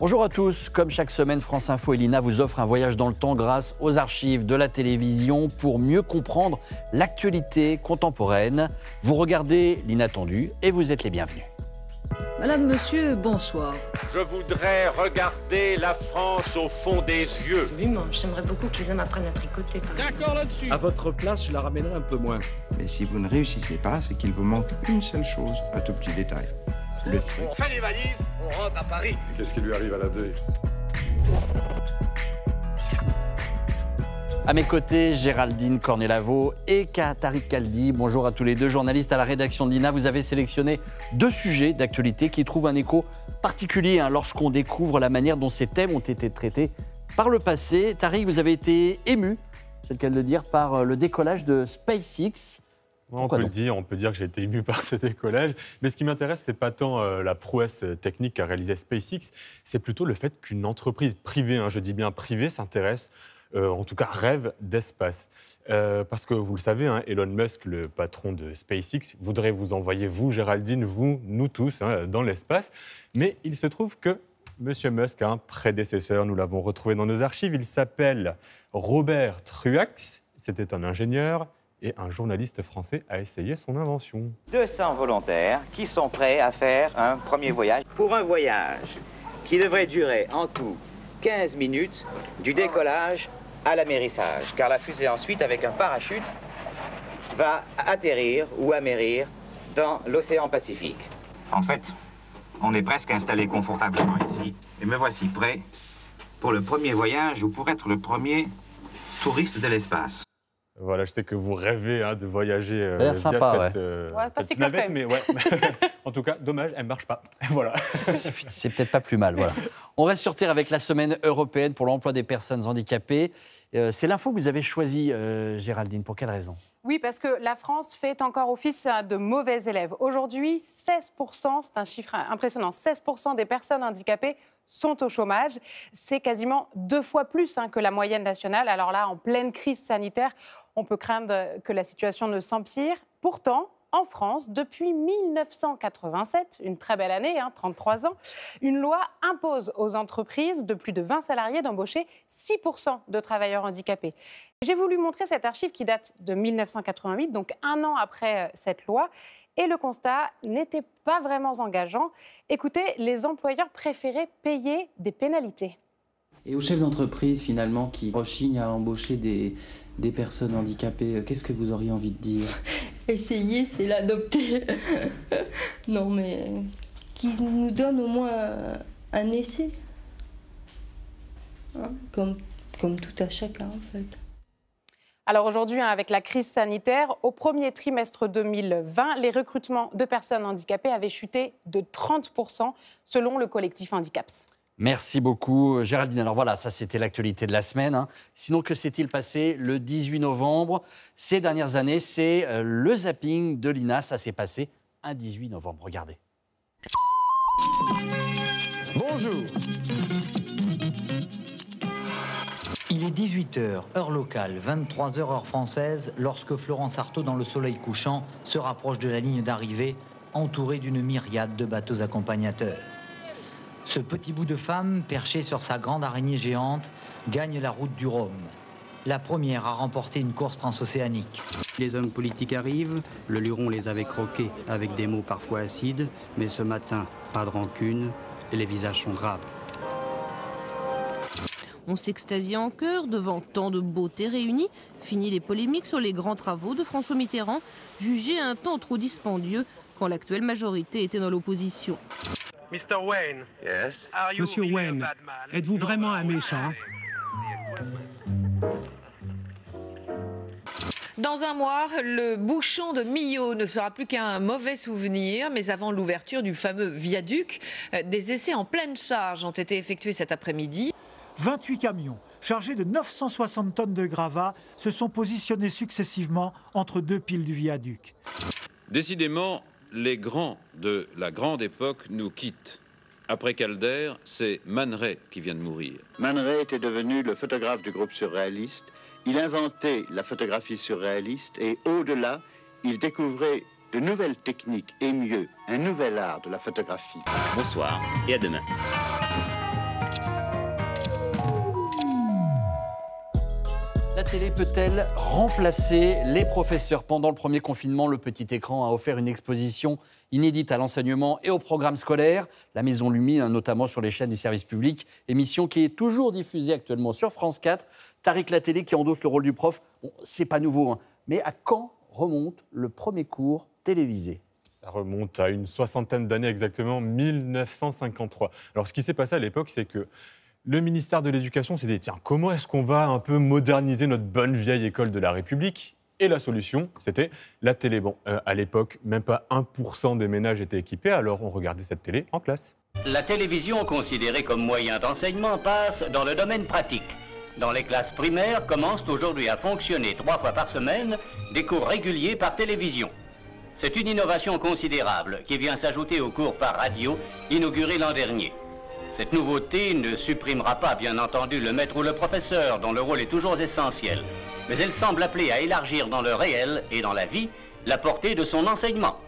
Bonjour à tous. Comme chaque semaine, France Info et Lina vous offrent un voyage dans le temps grâce aux archives de la télévision pour mieux comprendre l'actualité contemporaine. Vous regardez l'inattendu et vous êtes les bienvenus. Madame, monsieur, bonsoir. Je voudrais regarder la France au fond des yeux. Absolument, j'aimerais beaucoup qu'ils aiment apprendre à tricoter. D'accord là-dessus. À votre place, je la ramènerai un peu moins. Mais si vous ne réussissez pas, c'est qu'il vous manque une seule chose, un tout petit détail. Le. On fait les valises, on rentre à Paris. Qu'est-ce qui lui arrive à la deuil À mes côtés, Géraldine Cornelavo et Katari Kaldi. Bonjour à tous les deux, journalistes à la rédaction de l'INA. Vous avez sélectionné deux sujets d'actualité qui trouvent un écho particulier hein, lorsqu'on découvre la manière dont ces thèmes ont été traités par le passé. Tariq, vous avez été ému, c'est le cas de le dire, par euh, le décollage de SpaceX. On peut le dire, on peut dire que j'ai été ému par ce décollage. Mais ce qui m'intéresse, c'est pas tant euh, la prouesse technique qu'a réalisée SpaceX, c'est plutôt le fait qu'une entreprise privée, hein, je dis bien privée, s'intéresse, euh, en tout cas rêve d'espace. Euh, parce que vous le savez, hein, Elon Musk, le patron de SpaceX, voudrait vous envoyer, vous, Géraldine, vous, nous tous, hein, dans l'espace. Mais il se trouve que M. Musk a un prédécesseur, nous l'avons retrouvé dans nos archives, il s'appelle Robert Truax, c'était un ingénieur, et un journaliste français a essayé son invention. 200 volontaires qui sont prêts à faire un premier voyage. Pour un voyage qui devrait durer en tout 15 minutes du décollage à l'amérissage, car la fusée ensuite, avec un parachute, va atterrir ou amérir dans l'océan Pacifique. En fait, on est presque installé confortablement ici, et me voici prêt pour le premier voyage ou pour être le premier touriste de l'espace. Voilà, je sais que vous rêvez hein, de voyager euh, via sympa, cette, euh, Ouais, cette si navette, mais ouais. en tout cas, dommage, elle ne marche pas. voilà. C'est peut-être pas plus mal. Voilà. On reste sur Terre avec la semaine européenne pour l'emploi des personnes handicapées. Euh, c'est l'info que vous avez choisie, euh, Géraldine. Pour quelle raison? Oui, parce que la France fait encore office de mauvais élèves. Aujourd'hui, 16%, c'est un chiffre impressionnant, 16% des personnes handicapées sont au chômage. C'est quasiment deux fois plus hein, que la moyenne nationale. Alors là, en pleine crise sanitaire, on peut craindre que la situation ne s'empire. Pourtant, en France, depuis 1987, une très belle année, hein, 33 ans, une loi impose aux entreprises de plus de 20 salariés d'embaucher 6% de travailleurs handicapés. J'ai voulu montrer cette archive qui date de 1988, donc un an après euh, cette loi. Et le constat n'était pas vraiment engageant. Écoutez, les employeurs préféraient payer des pénalités. Et aux chefs d'entreprise, finalement, qui rechignent à embaucher des, des personnes handicapées, euh, qu'est-ce que vous auriez envie de dire Essayer, c'est l'adopter. non, mais qui nous donne au moins un, un essai. Hein, comme, comme tout à chacun, en fait. Alors aujourd'hui, hein, avec la crise sanitaire, au premier trimestre 2020, les recrutements de personnes handicapées avaient chuté de 30% selon le collectif Handicaps. Merci beaucoup, Géraldine. Alors voilà, ça c'était l'actualité de la semaine. hein. Sinon, que s'est-il passé le 18 novembre? Ces dernières années, c'est euh, le zapping de l'INA. Ça s'est passé un 18 novembre. Regardez. Bonjour. Il est 18h, heure locale, 23h, heure française, lorsque Florence Artaud, dans le soleil couchant, se rapproche de la ligne d'arrivée, entourée d'une myriade de bateaux accompagnateurs. Ce petit bout de femme, perché sur sa grande araignée géante, gagne la route du Rhum. La première à remporter une course transocéanique. Les hommes politiques arrivent, le luron les avait croqués avec des mots parfois acides, mais ce matin, pas de rancune et les visages sont graves. On s'extasie en chœur devant tant de beauté réunie. Fini les polémiques sur les grands travaux de François Mitterrand, jugés un temps trop dispendieux quand l'actuelle majorité était dans l'opposition. Mr. Wayne. Yes? Are you Monsieur really a Wayne, êtes-vous vraiment un méchant? Dans un mois, le bouchon de Millau ne sera plus qu'un mauvais souvenir, mais avant l'ouverture du fameux viaduc, euh, des essais en pleine charge ont été effectués cet après-midi. 28 camions chargés de 960 tonnes de gravats se sont positionnés successivement entre deux piles du viaduc. Décidément, les grands de la grande époque nous quittent. Après Calder, c'est Man Ray qui vient de mourir. Man Ray était devenu le photographe du groupe surréaliste. Il inventait la photographie surréaliste et au-delà, il découvrait de nouvelles techniques et mieux, un nouvel art de la photographie. Bonsoir et à demain. La télé peut-elle remplacer les professeurs Pendant le premier confinement, le petit écran a offert une exposition inédite à l'enseignement et au programme scolaire. La Maison Lumi, hein, notamment sur les chaînes du service public, émission qui est toujours diffusée actuellement sur France 4. Tariq La Télé qui endosse le rôle du prof, c'est pas nouveau, hein. mais à quand remonte le premier cours télévisé? Ça remonte à une soixantaine d'années exactement, 1953. Alors ce qui s'est passé à l'époque, c'est que le ministère de l'Éducation s'est dit, tiens, comment est-ce qu'on va un peu moderniser notre bonne vieille école de la République? Et la solution, c'était la télé. Bon, euh, à l'époque, même pas 1% des ménages étaient équipés, alors on regardait cette télé en classe. La télévision, considérée comme moyen d'enseignement, passe dans le domaine pratique. Dans les classes primaires commencent aujourd'hui à fonctionner trois fois par semaine des cours réguliers par télévision. C'est une innovation considérable qui vient s'ajouter aux cours par radio inaugurés l'an dernier. Cette nouveauté ne supprimera pas, bien entendu, le maître ou le professeur, dont le rôle est toujours essentiel, mais elle semble appeler à élargir dans le réel et dans la vie la portée de son enseignement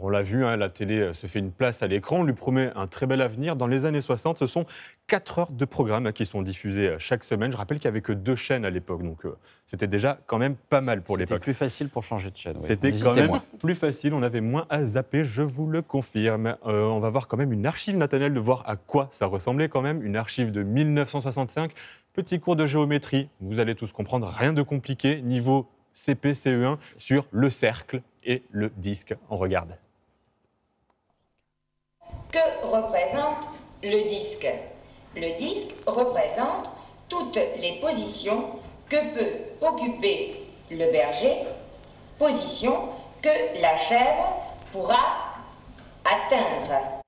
on l'a vu, hein, la télé euh, se fait une place à l'écran, on lui promet un très bel avenir. Dans les années 60, ce sont 4 heures de programmes hein, qui sont diffusés euh, chaque semaine. Je rappelle qu'il n'y avait que deux chaînes à l'époque, donc euh, c'était déjà quand même pas mal pour l'époque. C'était plus facile pour changer de chaîne. C'était quand même plus facile, on avait moins à zapper, je vous le confirme. on va voir quand même une archive, Nathaniel, de voir à quoi ça ressemblait quand même. Une archive de 1965, petit cours de géométrie, vous allez tous comprendre, rien de compliqué, niveau CP, CE1 sur le cercle et le disque. On regarde. Que représente le disque Le disque représente toutes les positions que peut occuper le berger, position que la chèvre pourra atteindre.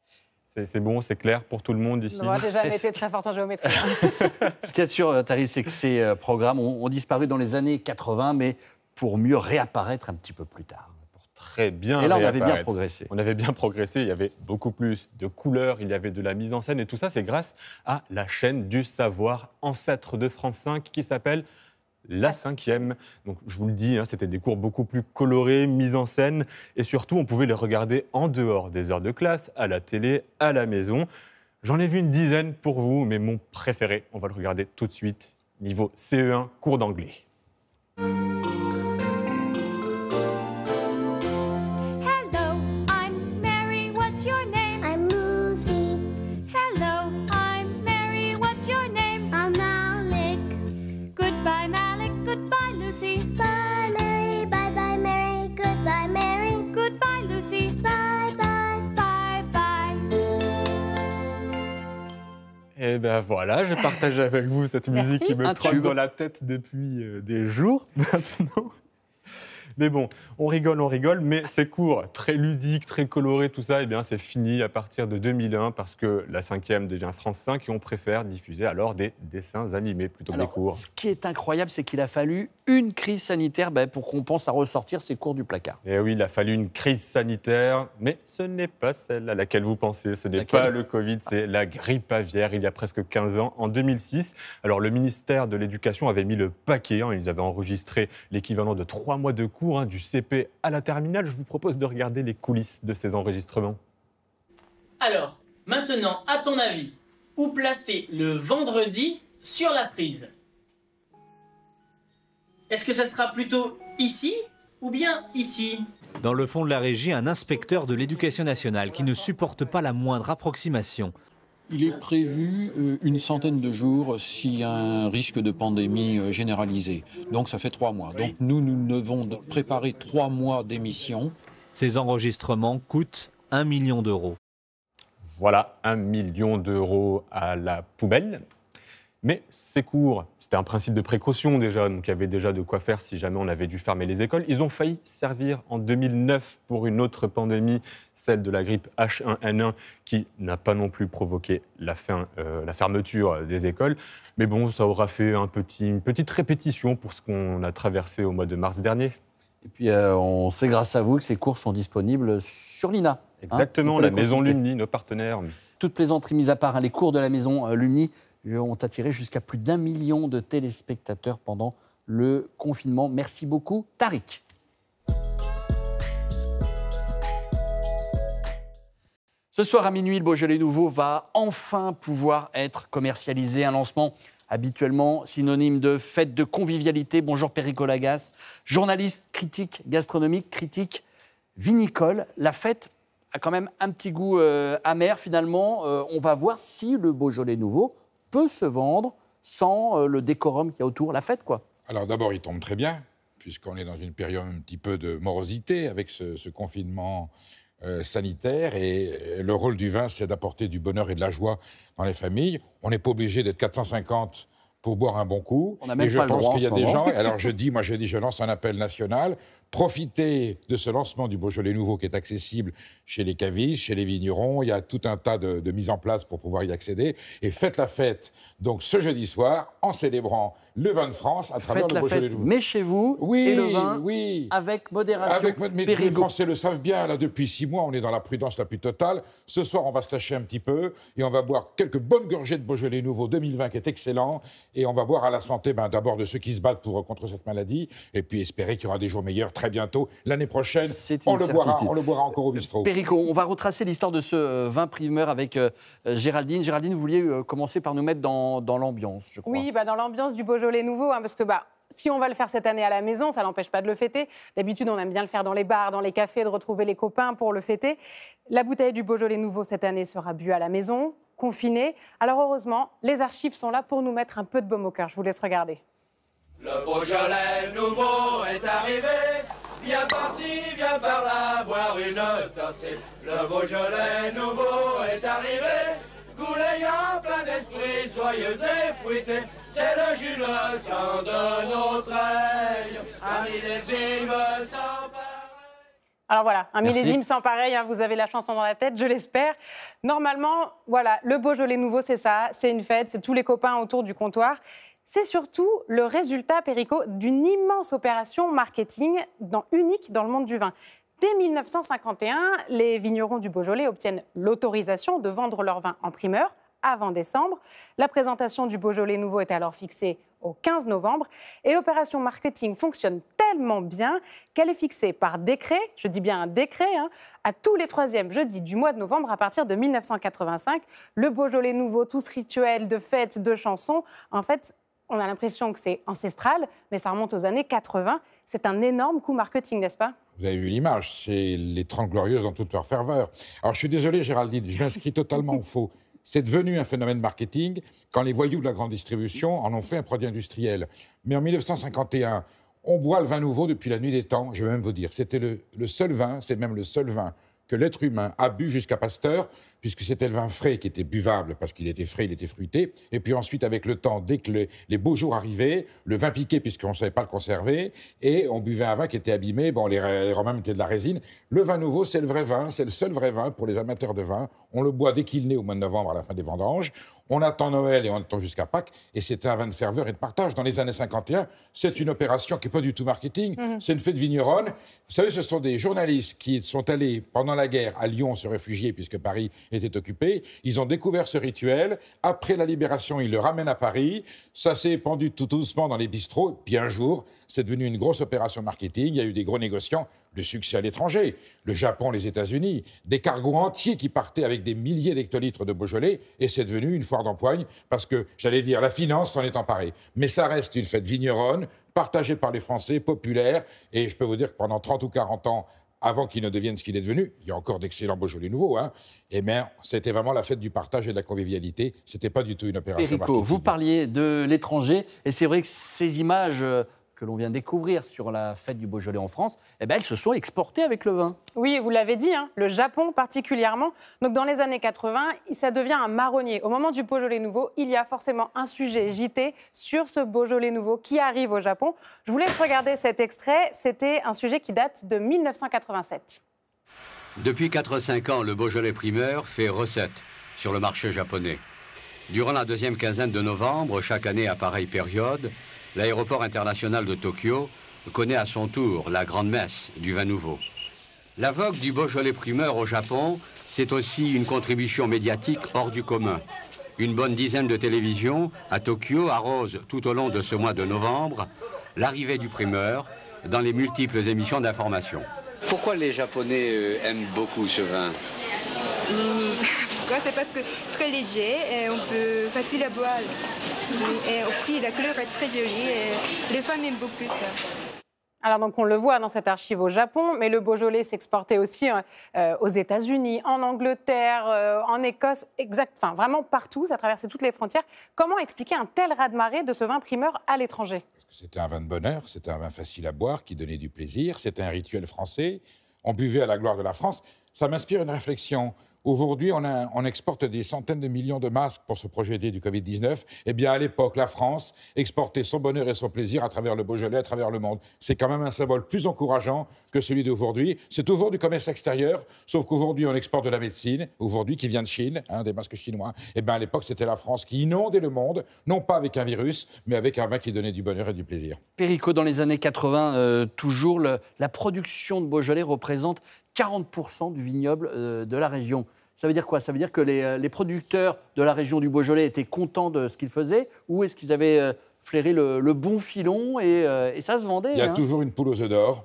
C'est bon, c'est clair pour tout le monde ici. On n'a déjà été très fort en géométrie. Ce qu'il y a de sûr, euh, Tari, c'est que ces euh, programmes ont disparu dans les années 80, mais pour mieux réapparaître un petit peu plus tard très bien. Et là, on avait bien progressé. On avait bien progressé. Il y avait beaucoup plus de couleurs, il y avait de la mise en scène. Et tout ça, c'est grâce à la chaîne du savoir, ancêtre de France 5, qui s'appelle la cinquième. Donc, je vous le dis, hein, c'était des cours beaucoup plus colorés, mis en scène. Et surtout, on pouvait les regarder en dehors des heures de classe, à la télé, à la maison. J'en ai vu une dizaine pour vous, mais mon préféré, on va le regarder tout de suite. Niveau CE1, cours d'anglais. Et eh ben voilà, j'ai partagé avec vous cette musique qui me trotte dans la tête depuis euh, des jours maintenant. Mais bon, on rigole, on rigole, mais ces cours très ludiques, très colorés, tout ça, eh bien, c'est fini à partir de 2001 parce que la cinquième devient France 5 et on préfère diffuser alors des dessins animés plutôt que des cours. Ce qui est incroyable, c'est qu'il a fallu une crise sanitaire ben, pour qu'on pense à ressortir ces cours du placard. Et eh oui, il a fallu une crise sanitaire, mais ce n'est pas celle à laquelle vous pensez? Ce n'est pas le Covid, c'est la grippe aviaire il y a presque 15 ans, en 2006. Alors le ministère de l'Éducation avait mis le paquet, hein, ils avaient enregistré l'équivalent de trois mois de cours Hein, du CP à la terminale, je vous propose de regarder les coulisses de ces enregistrements. Alors, maintenant, à ton avis, où placer le vendredi sur la frise? Est-ce que ça sera plutôt ici ou bien ici? Dans le fond de la régie, un inspecteur de l'éducation nationale qui ne supporte pas la moindre approximation. Il est prévu euh, une centaine de jours s'il y a un risque de pandémie euh, généralisée. Donc ça fait trois mois. Donc nous, nous devons préparer trois mois d'émission. Ces enregistrements coûtent un million d'euros. Voilà, un million d'euros à la poubelle. Mais ces cours, c'était un principe de précaution déjà, donc il y avait déjà de quoi faire si jamais on avait dû fermer les écoles. Ils ont failli servir en 2009 pour une autre pandémie, celle de la grippe H1N1, qui n'a pas non plus provoqué la, fin, euh, la fermeture des écoles. Mais bon, ça aura fait un petit, une petite répétition pour ce qu'on a traversé au mois de mars dernier. Et puis, euh, on sait grâce à vous que ces cours sont disponibles sur l'INA. Hein, Exactement, la maison Lumni, nos partenaires. Toute plaisanterie mise à part, hein, les cours de la maison euh, Lumni ont attiré jusqu'à plus d'un million de téléspectateurs pendant le confinement. Merci beaucoup, Tariq. Ce soir à minuit, le Beaujolais Nouveau va enfin pouvoir être commercialisé. Un lancement habituellement synonyme de fête de convivialité. Bonjour Perico Lagas, journaliste, critique gastronomique, critique vinicole. La fête a quand même un petit goût euh, amer finalement. Euh, on va voir si le Beaujolais nouveau peut se vendre sans euh, le décorum qu'il y a autour. La fête, quoi. Alors d'abord, il tombe très bien, puisqu'on est dans une période un petit peu de morosité avec ce, confinement euh, sanitaire. Et euh, le rôle du vin, c'est d'apporter du bonheur et de la joie dans les familles. On n'est pas obligé d'être 450 pour boire un bon coup. On n'a même et je pas pense qu'il y a des moment. gens. Alors je dis, moi je dis, je lance un appel national. Profitez de ce lancement du Beaujolais nouveau qui est accessible chez les cavistes, chez les vignerons. Il y a tout un tas de, de mises en place pour pouvoir y accéder. Et faites la fête. Donc ce jeudi soir, en célébrant le vin de France à travers Faites le la Beaujolais nouveau. mais chez vous, Oui, et le vin, oui. avec modération. Avec, mais les. Français le savent bien, là, depuis six mois, on est dans la prudence la plus totale. Ce soir, on va se lâcher un petit peu et on va boire quelques bonnes gorgées de Beaujolais nouveau 2020 qui est excellent. Et on va boire à la santé ben, d'abord de ceux qui se battent pour, contre cette maladie et puis espérer qu'il y aura des jours meilleurs très bientôt. L'année prochaine, on le, boira, on le boira encore au bistrot. Perico, on va retracer l'histoire de ce euh, vin primeur avec euh, euh, Géraldine. Géraldine, vous vouliez euh, commencer par nous mettre dans, dans l'ambiance, je crois. Oui, bah dans l'ambiance du Beaujolais nouveau, hein, parce que bah, si on va le faire cette année à la maison, ça n'empêche pas de le fêter. D'habitude, on aime bien le faire dans les bars, dans les cafés, de retrouver les copains pour le fêter. La bouteille du Beaujolais nouveau cette année sera bu à la maison, confinée. Alors heureusement, les archives sont là pour nous mettre un peu de baume au cœur. Je vous laisse regarder. Le Beaujolais nouveau est arrivé. Viens par-ci, viens par-là, boire une tassée. Le Beaujolais nouveau est arrivé. Goulayant plein d'esprit, joyeux et fruité. C'est le jus le sang de notre œil. Un millésime sans Alors voilà, un Merci. millésime sans pareil, hein, vous avez la chanson dans la tête, je l'espère. Normalement, voilà, le Beaujolais nouveau, c'est ça, c'est une fête, c'est tous les copains autour du comptoir. C'est surtout le résultat, Perico, d'une immense opération marketing dans- unique dans le monde du vin. Dès 1951, les vignerons du Beaujolais obtiennent l'autorisation de vendre leur vin en primeur avant décembre. La présentation du Beaujolais nouveau est alors fixée au 15 novembre et l'opération marketing fonctionne tellement bien qu'elle est fixée par décret, je dis bien un décret, hein, à tous les troisièmes jeudis du mois de novembre à partir de 1985. Le Beaujolais nouveau, tout ce rituel de fêtes, de chansons, en fait, on a l'impression que c'est ancestral, mais ça remonte aux années 80. C'est un énorme coup marketing, n'est-ce pas? Vous avez vu l'image, c'est les 30 glorieuses dans toute leur ferveur. Alors je suis désolé Géraldine, je m'inscris totalement au faux. C'est devenu un phénomène marketing quand les voyous de la grande distribution en ont fait un produit industriel. Mais en 1951, on boit le vin nouveau depuis la nuit des temps, je vais même vous dire. C'était le, le seul vin, c'est même le seul vin que l'être humain a bu jusqu'à Pasteur, puisque c'était le vin frais qui était buvable, parce qu'il était frais, il était fruité. Et puis ensuite, avec le temps, dès que les, beaux jours arrivaient, le vin piquait, puisqu'on ne savait pas le conserver, et on buvait un vin qui était abîmé. Bon, les Romains mettaient de la résine. Le vin nouveau, c'est le vrai vin, c'est le seul vrai vin pour les amateurs de vin. On le boit dès qu'il naît au mois de novembre, à la fin des vendanges. On attend Noël et on attend jusqu'à Pâques, et c'était un vin de ferveur et de partage. Dans les années 51, c'est une opération qui n'est pas du tout marketing, c'est une fête vigneronne. Vous savez, ce sont des journalistes qui sont allés pendant la guerre à Lyon se réfugier, puisque Paris était occupé. Ils ont découvert ce rituel. Après la libération, ils le ramènent à Paris. Ça s'est épandu tout doucement dans les bistrots. Puis un jour, c'est devenu une grosse opération marketing. Il y a eu des gros négociants. Le succès à l'étranger, le Japon, les États-Unis, des cargos entiers qui partaient avec des milliers d'hectolitres de Beaujolais, et c'est devenu une foire d'empoigne parce que, j'allais dire, la finance s'en est emparée. Mais ça reste une fête vigneronne, partagée par les Français, populaire, et je peux vous dire que pendant 30 ou 40 ans, avant qu'il ne devienne ce qu'il est devenu, il y a encore d'excellents Beaujolais nouveaux, hein, et bien, c'était vraiment la fête du partage et de la convivialité, c'était pas du tout une opération Perico, marketing. vous parliez de l'étranger, et c'est vrai que ces images euh, que l'on vient découvrir sur la fête du Beaujolais en France, eh ben, elles se sont exportées avec le vin. Oui, vous l'avez dit, hein, le Japon particulièrement. Donc dans les années 80, ça devient un marronnier. Au moment du Beaujolais nouveau, il y a forcément un sujet JT sur ce Beaujolais nouveau qui arrive au Japon. Je vous laisse regarder cet extrait. C'était un sujet qui date de 1987. Depuis 4-5 ans, le Beaujolais primeur fait recette sur le marché japonais. Durant la deuxième quinzaine de novembre, chaque année à pareille période, l'aéroport international de Tokyo connaît à son tour la grande messe du vin nouveau. La vogue du Beaujolais primeur au Japon, c'est aussi une contribution médiatique hors du commun. Une bonne dizaine de télévisions à Tokyo arrosent tout au long de ce mois de novembre l'arrivée du primeur dans les multiples émissions d'information. Pourquoi les Japonais euh, aiment beaucoup ce vin? Pourquoi C'est parce que très léger et on peut facile à boire. Et aussi la couleur est très jolie et les femmes aiment beaucoup ça. Alors donc on le voit dans cette archive au Japon, mais le Beaujolais s'exportait aussi euh, aux États-Unis, en Angleterre, euh, en Écosse, exact, enfin vraiment partout, ça traversait toutes les frontières. Comment expliquer un tel raz-de-marée de ce vin primeur à l'étranger? C'était un vin de bonheur, c'était un vin facile à boire qui donnait du plaisir, c'était un rituel français. On buvait à la gloire de la France. Ça m'inspire une réflexion. Aujourd'hui, on, exporte des centaines de millions de masques pour se projeter du Covid-19. Eh bien, à l'époque, la France exportait son bonheur et son plaisir à travers le Beaujolais, à travers le monde. C'est quand même un symbole plus encourageant que celui d'aujourd'hui. C'est toujours du commerce extérieur, sauf qu'aujourd'hui, on exporte de la médecine, aujourd'hui, qui vient de Chine, hein, des masques chinois. Eh bien, à l'époque, c'était la France qui inondait le monde, non pas avec un virus, mais avec un vin qui donnait du bonheur et du plaisir. Perico, dans les années 80, euh, toujours, la production de Beaujolais représente 40% du vignoble euh, de la région. Ça veut dire quoi? Ça veut dire que les, euh, les producteurs de la région du Beaujolais étaient contents de ce qu'ils faisaient ou est-ce qu'ils avaient euh, flairé le, le bon filon et, et ça se vendait Il y a hein? toujours une poule aux œufs d'or.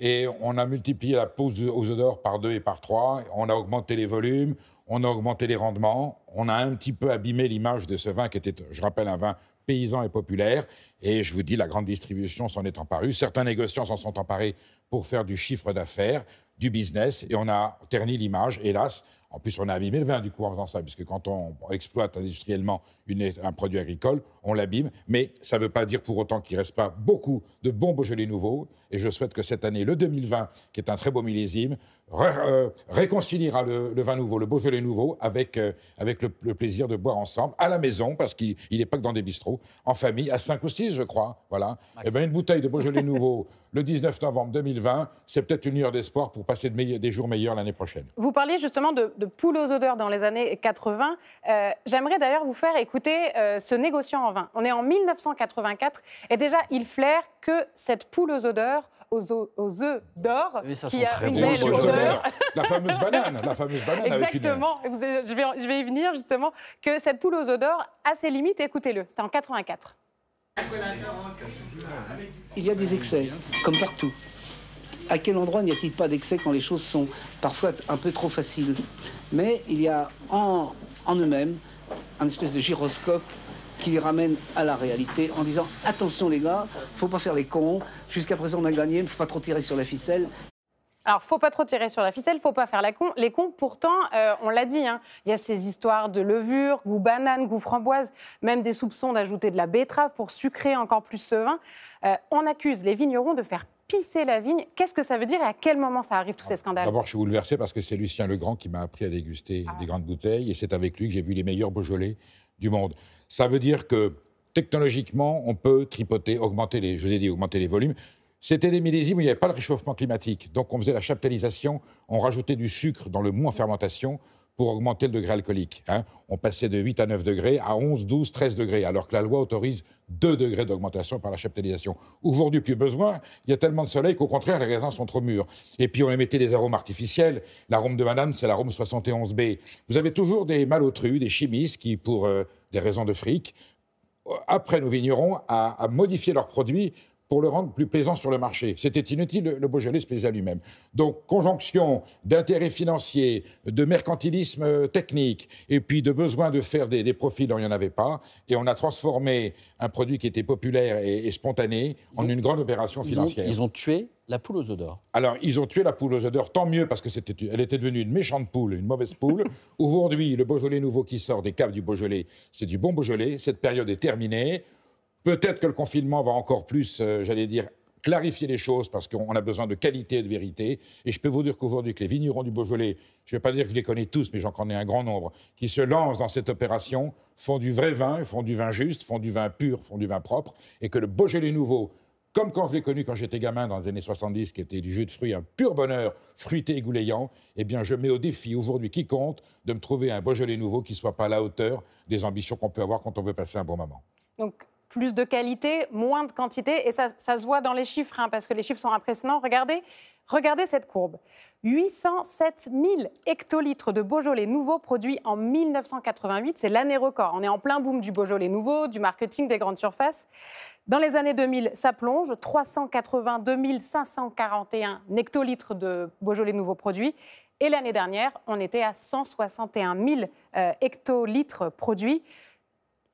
Et on a multiplié la pose aux œufs d'or par deux et par trois. On a augmenté les volumes, on a augmenté les rendements. On a un petit peu abîmé l'image de ce vin qui était, je rappelle, un vin paysan et populaire. Et je vous dis, la grande distribution s'en est emparée. Certains négociants s'en sont emparés pour faire du chiffre d'affaires, du business. Et on a terni l'image, hélas. En plus, on a abîmé le vin du coup en faisant ça, puisque quand on exploite industriellement une- un produit agricole, on l'abîme. Mais ça ne veut pas dire pour autant qu'il ne reste pas beaucoup de bons Beaujolais nouveaux. Et je souhaite que cette année, le 2020, qui est un très beau millésime, euh, réconciliera le, le vin nouveau, le Beaujolais nouveau, avec, euh, avec le, le plaisir de boire ensemble, à la maison, parce qu'il n'est pas que dans des bistrots, en famille, à 5 ou 6, je crois. Voilà. Et ben, une bouteille de Beaujolais nouveau le 19 novembre 2020, c'est peut-être une lueur d'espoir pour passer de meille- des jours meilleurs l'année prochaine. Vous parliez justement de, de poules aux odeurs dans les années 80. Euh, J'aimerais d'ailleurs vous faire écouter euh, ce négociant en vin. On est en 1984 et déjà il flaire que cette poule aux odeurs, aux, œufs d'or, Oui, qui a une belle odeur. d'or. La fameuse banane, la fameuse banane avec une- Exactement. Je, vais, je vais y venir justement. Que cette poule aux odeurs a ses limites. Écoutez-le. C'était en 84. Il y a des excès, comme partout. À quel endroit n'y a-t-il pas d'excès quand les choses sont parfois un peu trop faciles? Mais il y a en, eux-mêmes un espèce de gyroscope qui les ramène à la réalité en disant attention les gars, faut pas faire les cons. Jusqu'à présent on a gagné, il faut pas trop tirer sur la ficelle. Alors, faut pas trop tirer sur la ficelle, faut pas faire la con- les cons. Pourtant, euh, on l'a dit, hein, il y a ces histoires de levure, goût banane, goût framboise, même des soupçons d'ajouter de la betterave pour sucrer encore plus ce vin. Euh, on accuse les vignerons de faire pisser la vigne. Qu'est-ce que ça veut dire et à quel moment ça arrive tous ces scandales D'abord, je suis bouleversé parce que c'est Lucien Legrand qui m'a appris à déguster Ah. des grandes bouteilles et c'est avec lui que j'ai vu les meilleurs Beaujolais du monde. Ça veut dire que technologiquement, on peut tripoter, augmenter les, je vous ai dit, augmenter les volumes. C'était des millésimes où il n'y avait pas le réchauffement climatique. Donc, on faisait la chaptalisation, on rajoutait du sucre dans le mou en fermentation pour augmenter le degré alcoolique. hein. On passait de 8 à 9 degrés à 11, 12, 13 degrés, alors que la loi autorise 2 degrés d'augmentation par la chaptalisation. Aujourd'hui, plus besoin. Il y a tellement de soleil qu'au contraire, les raisins sont trop mûrs. Et puis, on émettait des arômes artificiels. L'arôme de banane, c'est l'arôme 71B. Vous avez toujours des malotrus, des chimistes qui, pour euh, des raisons de fric, après nos vignerons à modifier leurs produits pour le rendre plus plaisant sur le marché. C'était inutile, le- le Beaujolais se plaisait à lui-même. Donc, conjonction d'intérêts financiers, de mercantilisme euh, technique, et puis de besoin de faire des, des profits dont il n'y en avait pas, et on a transformé un produit qui était populaire et, et spontané en une grande opération Ils ont, financière. ils ont tué la poule aux œufs d'or. Alors, ils ont tué la poule aux œufs d'or, tant mieux, parce que c'était, elle était devenue une méchante poule, une mauvaise poule. Aujourd'hui, le Beaujolais nouveau qui sort des caves du Beaujolais, c'est du bon Beaujolais. Cette période est terminée. Peut-être que le confinement va encore plus, euh, j'allais dire, clarifier les choses, parce qu'on a besoin de qualité et de vérité. Et je peux vous dire qu'aujourd'hui, que les vignerons du Beaujolais, je ne vais pas dire que je les connais tous, mais j'en connais un grand nombre, qui se lancent dans cette opération, font du vrai vin, font du vin juste, font du vin pur, font du vin propre, et que le Beaujolais nouveau, comme quand je l'ai connu quand j'étais gamin dans les années 70, qui était du jus de fruits, un pur bonheur, fruité et goulayant, eh bien, je mets au défi aujourd'hui quiconque de me trouver un Beaujolais nouveau qui soit pas à la hauteur des ambitions qu'on peut avoir quand on veut passer un bon moment. Donc, plus de qualité, moins de quantité. Et ça, se voit dans les chiffres, hein, parce que les chiffres sont impressionnants. Regardez, regardez cette courbe. 807 000 hectolitres de Beaujolais nouveau produits en 1988. C'est l'année record. On est en plein boom du Beaujolais nouveau, du marketing des grandes surfaces. Dans les années 2000, ça plonge. 382 541 hectolitres de Beaujolais nouveau produits. Et l'année dernière, on était à 161 000 euh, hectolitres produits.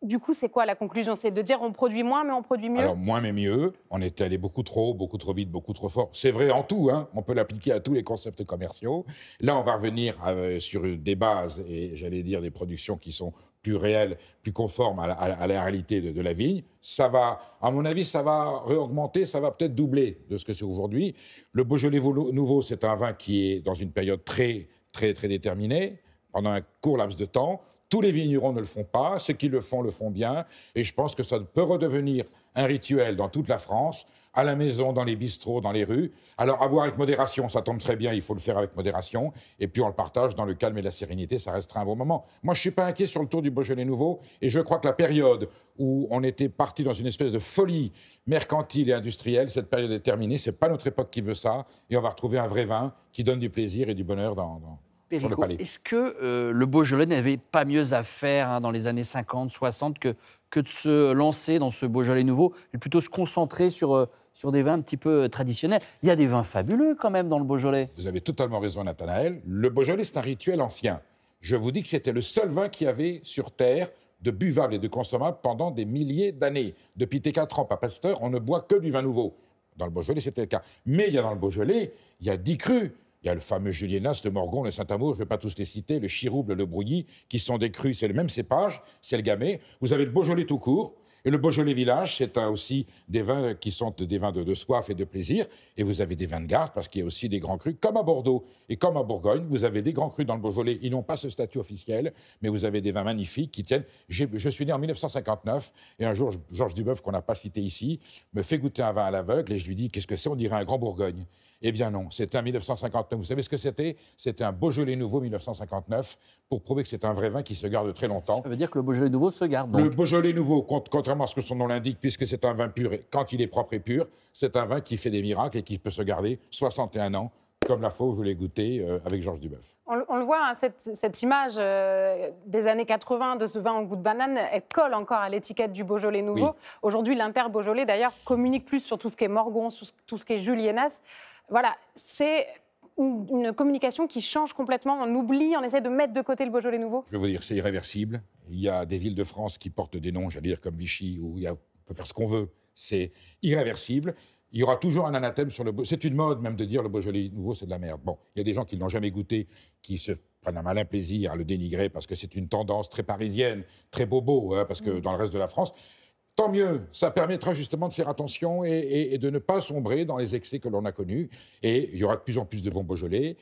Du coup, c'est quoi la conclusion? C'est de dire on produit moins, mais on produit mieux? Alors, moins mais mieux. On est allé beaucoup trop, beaucoup trop vite, beaucoup trop fort. C'est vrai en tout, hein. on peut l'appliquer à tous les concepts commerciaux. Là, on va revenir euh, sur des bases et j'allais dire des productions qui sont plus réelles, plus conformes à la, à la réalité de, de, la vigne. Ça va, à mon avis, ça va réaugmenter, ça va peut-être doubler de ce que c'est aujourd'hui. Le Beaujolais Nouveau, c'est un vin qui est dans une période très, très, très déterminée, pendant un court laps de temps. Tous les vignerons ne le font pas, ceux qui le font le font bien, et je pense que ça peut redevenir un rituel dans toute la France, à la maison, dans les bistrots, dans les rues. Alors, à boire avec modération, ça tombe très bien, il faut le faire avec modération, et puis on le partage dans le calme et la sérénité, ça restera un bon moment. Moi, je suis pas inquiet sur le tour du Beaujolais nouveau, et je crois que la période où on était parti dans une espèce de folie mercantile et industrielle, cette période est terminée, c'est pas notre époque qui veut ça, et on va retrouver un vrai vin qui donne du plaisir et du bonheur dans est-ce que euh, le Beaujolais n'avait pas mieux à faire hein, dans les années 50, 60 que, que de se lancer dans ce Beaujolais nouveau et plutôt se concentrer sur, euh, sur des vins un petit peu euh, traditionnels? Il y a des vins fabuleux quand même dans le Beaujolais. Vous avez totalement raison, Nathanaël. Le Beaujolais, c'est un rituel ancien. Je vous dis que c'était le seul vin qui avait sur Terre de buvable et de consommable pendant des milliers d'années. Depuis T4 ans, pas Pasteur, on ne boit que du vin nouveau. Dans le Beaujolais, c'était le cas. Mais il y a dans le Beaujolais, il y a 10 crus. Il y a le fameux Julienas, le Morgon, le Saint-Amour, je ne vais pas tous les citer, le Chirouble, le Brouilly, qui sont des crus, c'est le même cépage, c'est le Gamay. Vous avez le Beaujolais tout court, et le Beaujolais Village, c'est aussi des vins qui sont des vins de, de, soif et de plaisir. Et vous avez des vins de garde, parce qu'il y a aussi des grands crus, comme à Bordeaux et comme à Bourgogne. Vous avez des grands crus dans le Beaujolais. Ils n'ont pas ce statut officiel, mais vous avez des vins magnifiques qui tiennent. Je suis né en 1959, et un jour, Georges Duboeuf, qu'on n'a pas cité ici, me fait goûter un vin à l'aveugle, et je lui dis Qu'est-ce que c'est? On dirait un grand Bourgogne. Eh bien non, c'était en 1959. Vous savez ce que c'était? C'était un Beaujolais nouveau 1959 pour prouver que c'est un vrai vin qui se garde très longtemps. Ça veut dire que le Beaujolais nouveau se garde. Donc. Le Beaujolais nouveau, contrairement à ce que son nom l'indique, puisque c'est un vin pur, et quand il est propre et pur, c'est un vin qui fait des miracles et qui peut se garder 61 ans comme la fois où je l'ai goûté euh, avec Georges Duboeuf. On, on, le voit, hein, cette, cette, image euh, des années 80 de ce vin en goût de banane, elle colle encore à l'étiquette du Beaujolais nouveau. Oui. Aujourd'hui, l'Inter-Beaujolais, d'ailleurs, communique plus sur tout ce qui est Morgon, tout ce qui est Julienas. Voilà, c'est une, une, communication qui change complètement. On oublie, on essaie de mettre de côté le Beaujolais nouveau. Je vais vous dire, c'est irréversible. Il y a des villes de France qui portent des noms, j'allais dire comme Vichy, où il y a, on peut faire ce qu'on veut. C'est irréversible. Il y aura toujours un anathème sur le C'est une mode même de dire le Beaujolais nouveau, c'est de la merde. Bon, il y a des gens qui ne l'ont jamais goûté, qui se prennent un malin plaisir à le dénigrer parce que c'est une tendance très parisienne, très bobo, hein, parce que dans le reste de la France, tant mieux. Ça permettra justement de faire attention et, de ne pas sombrer dans les excès que l'on a connus. Et il y aura de plus en plus de bons Beaujolais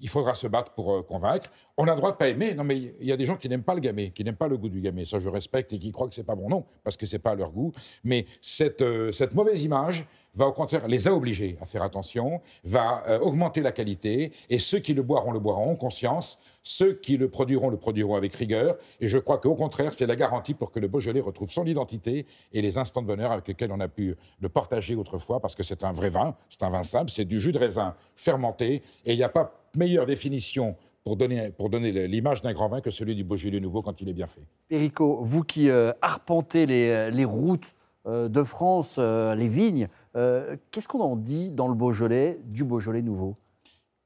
il faudra se battre pour euh, convaincre. On a le droit de pas aimer. Non, mais il y a des gens qui n'aiment pas le gamay, qui n'aiment pas le goût du gamay. Ça, je respecte et qui croient que c'est pas bon. Non, parce que c'est pas à leur goût. Mais cette, euh, cette mauvaise image va au contraire les a obligés à faire attention, va euh, augmenter la qualité, et ceux qui le boiront le boiront en conscience, ceux qui le produiront le produiront avec rigueur, et je crois qu'au contraire, c'est la garantie pour que le Beaujolais retrouve son identité et les instants de bonheur avec lesquels on a pu le partager autrefois, parce que c'est un vrai vin, c'est un vin simple, c'est du jus de raisin fermenté, et il n'y a pas meilleure définition pour donner, pour donner l'image d'un grand vin que celui du Beaujolais nouveau quand il est bien fait. Perico, vous qui euh, arpentez les, les routes euh, de France, euh, les vignes, euh, qu'est-ce qu'on en dit dans le Beaujolais, du Beaujolais nouveau?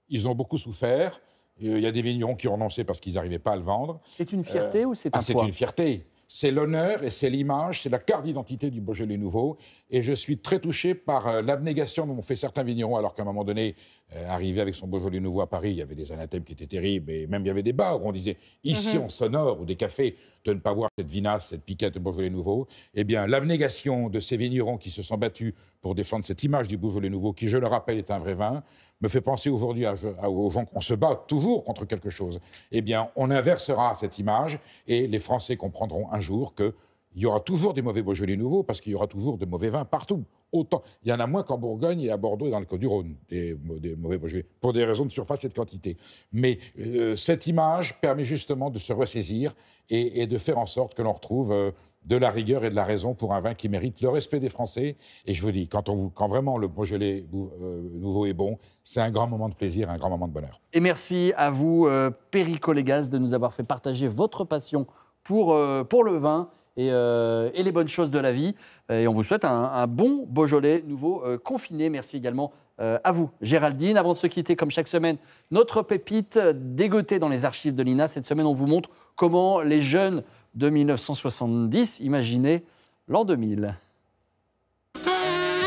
Ils ont beaucoup souffert. Il y a des vignerons qui ont renoncé parce qu'ils n'arrivaient pas à le vendre. C'est une fierté ou c'est un ah, C'est une fierté. C'est l'honneur et c'est l'image, c'est la carte d'identité du Beaujolais nouveau. Et je suis très touché par euh, l'abnégation dont ont fait certains vignerons, alors qu'à un moment donné, euh, arrivé avec son Beaujolais nouveau à Paris, il y avait des anathèmes qui étaient terribles, et même il y avait des bars où on disait, ici Mhm. on sonore, ou des cafés, de ne pas boire cette vinasse, cette piquette de Beaujolais nouveau. Eh bien, l'abnégation de ces vignerons qui se sont battus pour défendre cette image du Beaujolais nouveau, qui, je le rappelle, est un vrai vin, me fait penser aujourd'hui aux gens qu'on se bat toujours contre quelque chose. Eh bien, on inversera cette image, et les Français comprendront un jour que il y aura toujours des mauvais Beaujolais nouveaux parce qu'il y aura toujours de mauvais vins partout. Autant, il y en a moins qu'en Bourgogne et à Bordeaux et dans le Côte-du-Rhône, des, des mauvais Beaujolais, pour des raisons de surface et de quantité. Mais euh, cette image permet justement de se ressaisir et, de faire en sorte que l'on retrouve euh, de la rigueur et de la raison pour un vin qui mérite le respect des Français. Et je vous dis, quand, on vraiment le Beaujolais euh, nouveau est bon, c'est un grand moment de plaisir, un grand moment de bonheur. Et merci à vous, euh, Perico Légas, de nous avoir fait partager votre passion pour, euh, pour le vin et, euh, et les bonnes choses de la vie. Et on vous souhaite un, un bon Beaujolais nouveau euh, confiné. Merci également Euh, à vous, Géraldine. Avant de se quitter, comme chaque semaine, notre pépite dégotée dans les archives de l'INA. Cette semaine, on vous montre comment les jeunes de 1970 imaginaient l'an 2000.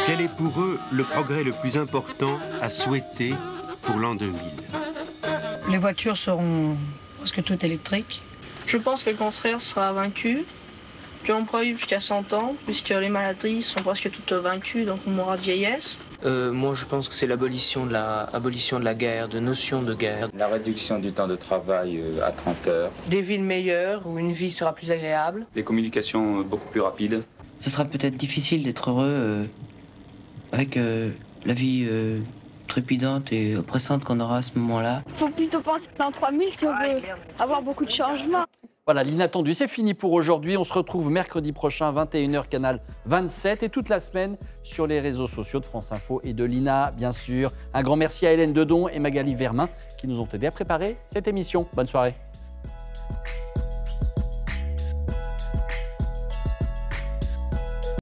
Quel est pour eux le progrès le plus important à souhaiter pour l'an 2000 Les voitures seront presque toutes électriques. Je pense que le cancer sera vaincu, qu'on pourra vivre jusqu'à 100 ans, puisque les maladies sont presque toutes vaincues, donc on mourra de vieillesse. Euh, moi, je pense que c'est l'abolition de la, abolition de la guerre, de notion de guerre. La réduction du temps de travail euh, à 30 heures. Des villes meilleures où une vie sera plus agréable. Des communications euh, beaucoup plus rapides. Ce sera peut-être difficile d'être heureux avec la vie trépidante et oppressante qu'on aura à ce moment-là. Il faut plutôt penser en 3000 si on veut avoir beaucoup de changements. Voilà, l'inattendu, c'est fini pour aujourd'hui. On se retrouve mercredi prochain, 21h, canal 27, et toute la semaine sur les réseaux sociaux de France Info et de l'INA, bien sûr. Un grand merci à Hélène Dedon et Magali Vermin qui nous ont aidés à préparer cette émission. Bonne soirée.